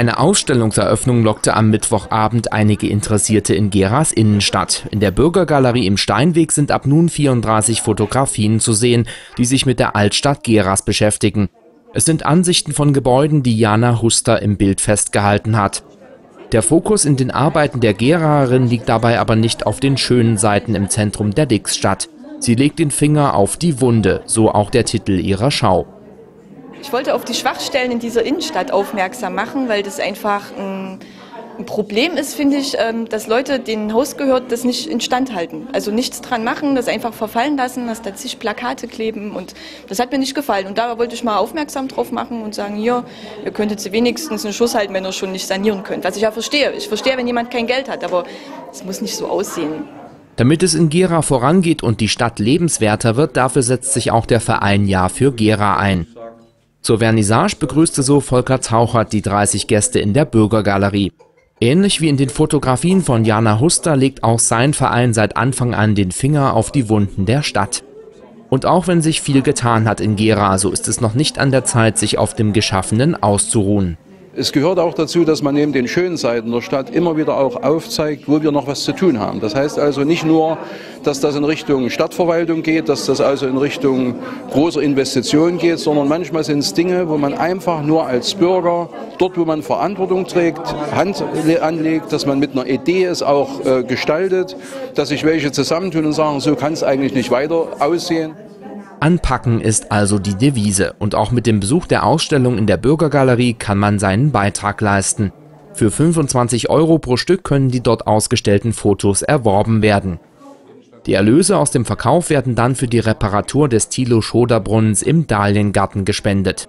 Eine Ausstellungseröffnung lockte am Mittwochabend einige Interessierte in Geras Innenstadt. In der Bürgergalerie im Steinweg sind ab nun 34 Fotografien zu sehen, die sich mit der Altstadt Geras beschäftigen. Es sind Ansichten von Gebäuden, die Jana Huster im Bild festgehalten hat. Der Fokus in den Arbeiten der Geraerin liegt dabei aber nicht auf den schönen Seiten im Zentrum der Dixstadt. Sie legt den Finger auf die Wunde, so auch der Titel ihrer Schau. Ich wollte auf die Schwachstellen in dieser Innenstadt aufmerksam machen, weil das einfach ein, ein Problem ist, finde ich, ähm, dass Leute, denen Haus gehört, das nicht instand halten. Also nichts dran machen, das einfach verfallen lassen, dass da zig Plakate kleben und das hat mir nicht gefallen. Und da wollte ich mal aufmerksam drauf machen und sagen, hier, ihr könntet sie wenigstens einen Schuss halten, wenn ihr schon nicht sanieren könnt. Was ich ja verstehe. Ich verstehe, wenn jemand kein Geld hat, aber es muss nicht so aussehen. Damit es in Gera vorangeht und die Stadt lebenswerter wird, dafür setzt sich auch der Verein Jahr für Gera ein. Zur Vernissage begrüßte so Volker Tauchert die 30 Gäste in der Bürgergalerie. Ähnlich wie in den Fotografien von Jana Huster legt auch sein Verein seit Anfang an den Finger auf die Wunden der Stadt. Und auch wenn sich viel getan hat in Gera, so ist es noch nicht an der Zeit, sich auf dem Geschaffenen auszuruhen. Es gehört auch dazu, dass man neben den schönen Seiten der Stadt immer wieder auch aufzeigt, wo wir noch was zu tun haben. Das heißt also nicht nur, dass das in Richtung Stadtverwaltung geht, dass das also in Richtung großer Investitionen geht, sondern manchmal sind es Dinge, wo man einfach nur als Bürger, dort wo man Verantwortung trägt, Hand anlegt, dass man mit einer Idee es auch äh, gestaltet, dass sich welche zusammentun und sagen, so kann es eigentlich nicht weiter aussehen. Anpacken ist also die Devise und auch mit dem Besuch der Ausstellung in der Bürgergalerie kann man seinen Beitrag leisten. Für 25 Euro pro Stück können die dort ausgestellten Fotos erworben werden. Die Erlöse aus dem Verkauf werden dann für die Reparatur des Thilo-Schoder-Brunnens im Dahliengarten gespendet